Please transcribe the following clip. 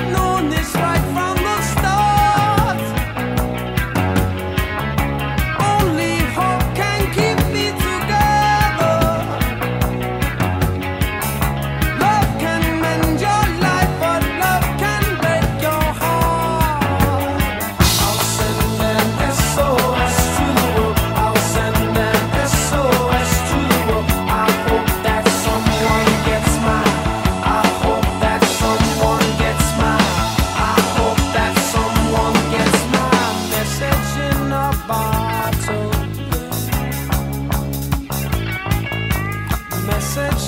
no.